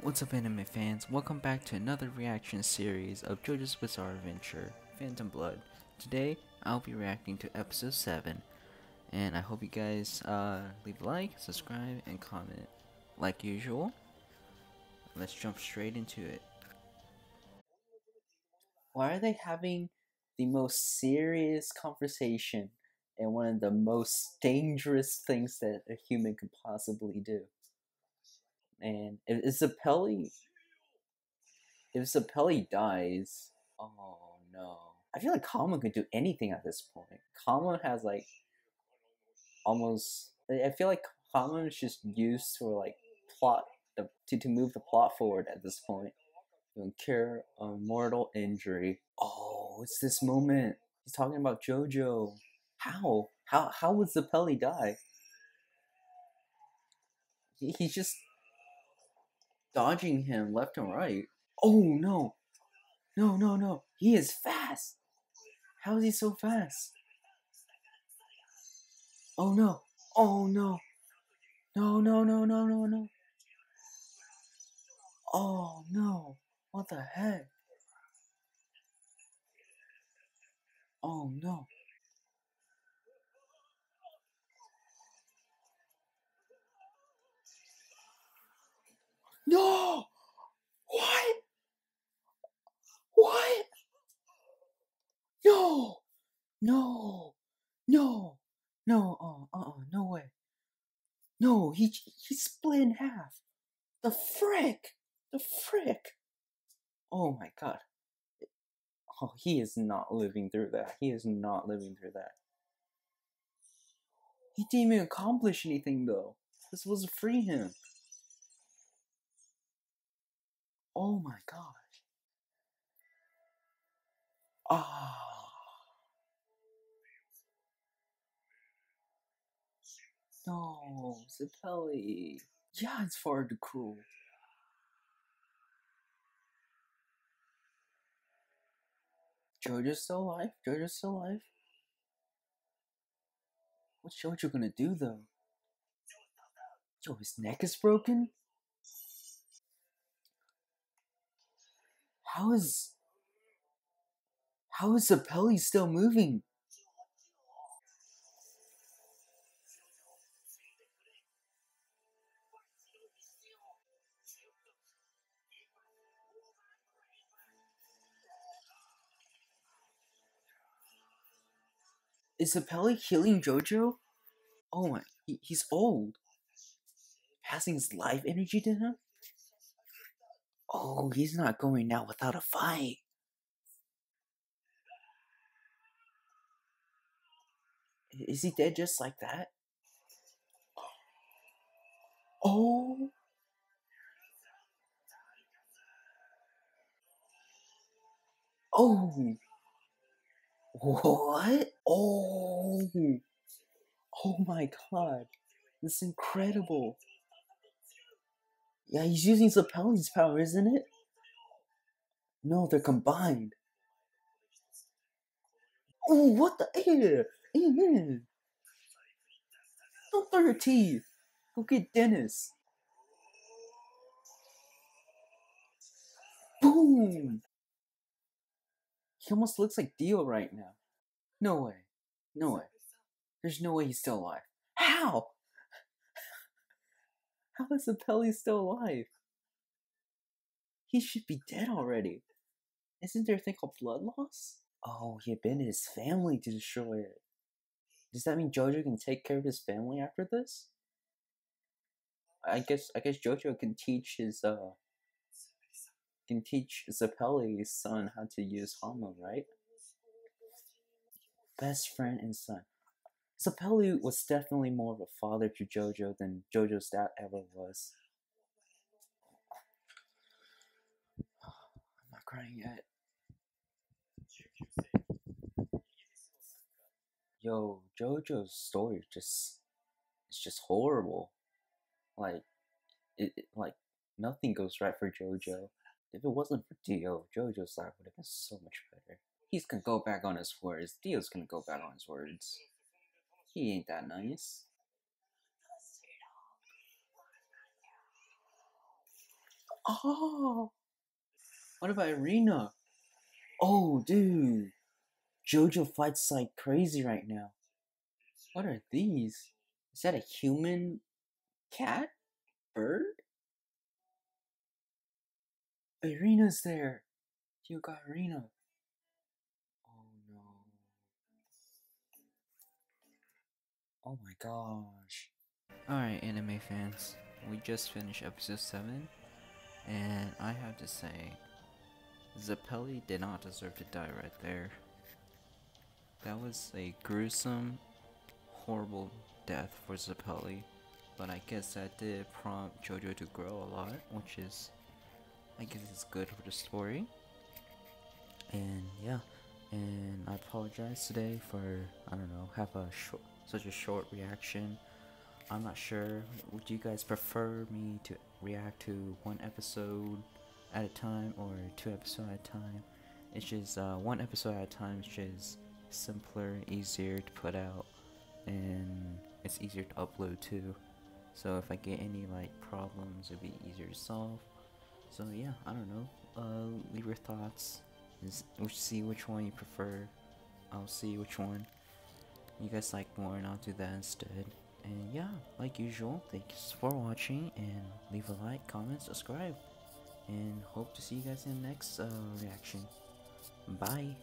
What's up anime fans? Welcome back to another reaction series of JoJo's Bizarre Adventure, Phantom Blood. Today, I'll be reacting to episode 7, and I hope you guys uh, leave a like, subscribe, and comment like usual. Let's jump straight into it. Why are they having the most serious conversation and one of the most dangerous things that a human could possibly do? And if, if Zeppeli, if Zeppeli dies, oh no. I feel like Hamon could do anything at this point. Hamon has like almost. I feel like Hamon is just used to like plot the to, to move the plot forward at this point. Don't cure a mortal injury. Oh, it's this moment. He's talking about JoJo. How? How? How would Zeppeli die? He, he's just dodging him left and right. Oh no! No, no, no. He is fast. How is he so fast? Oh no. Oh no. No, no, no, no, no, no. Oh no. What the heck? Oh no. No! What? What? No! No! No! No! Oh, uh, uh, no way. No, he he split in half. The frick! The frick! Oh my god. Oh, he is not living through that. He is not living through that. He didn't even accomplish anything though. This was to free him. Oh my gosh. Ah. No, Zeppeli. Yeah, it's far too cruel. Jojo's still alive? Jojo's still alive? What's Jojo gonna do though? Yo, his neck is broken? How is how is Zeppeli still moving? Is Zeppeli healing Jojo? Oh my, he, he's old. Passing his life energy to him? Oh, he's not going out without a fight. Is he dead just like that? Oh. Oh. What? Oh. Oh my god. This is incredible. Yeah, he's using Zeppeli's power, isn't it? No, they're combined. Oh, what the? Eh, Ew. Ew. Don't throw your teeth. Go get Dennis. Boom. He almost looks like Dio right now. No way. No way. There's no way he's still alive. How? How is Zeppeli still alive? He should be dead already. Isn't there a thing called blood loss? Oh, he abandoned his family to destroy it. Does that mean Jojo can take care of his family after this? I guess I guess Jojo can teach his uh can teach Zeppeli's son how to use Hamon, right? Best friend and son. Zeppeli was definitely more of a father to Jojo than Jojo's dad ever was. I'm not crying yet. Yo, Jojo's story just it's just horrible. Like it, it like nothing goes right for Jojo. If it wasn't for Dio, Jojo's life would have been so much better. He's gonna go back on his words. Dio's gonna go back on his words. Ain't that nice. Oh! What about Erina? Oh, dude! Jojo fights like crazy right now. What are these? Is that a human cat? Bird? Erina's there! You got Erina. Oh my gosh. Alright, anime fans. We just finished episode 7. And I have to say, Zeppeli did not deserve to die right there. That was a gruesome, horrible death for Zeppeli. But I guess that did prompt Jojo to grow a lot, which is, I guess it's good for the story. And yeah, and I apologize today for, I don't know, have a short, such a short reaction. I'm not sure, would you guys prefer me to react to one episode at a time or two episodes at a time? It's just uh, one episode at a time is just simpler, easier to put out, and it's easier to upload too. So if I get any like problems, it'll be easier to solve. So yeah, I don't know. Uh, leave your thoughts. See which one you prefer. I'll see which one you guys like more, and I'll do that instead. And yeah, like usual, thanks for watching, and leave a like, comment, subscribe, and hope to see you guys in the next uh, reaction. Bye.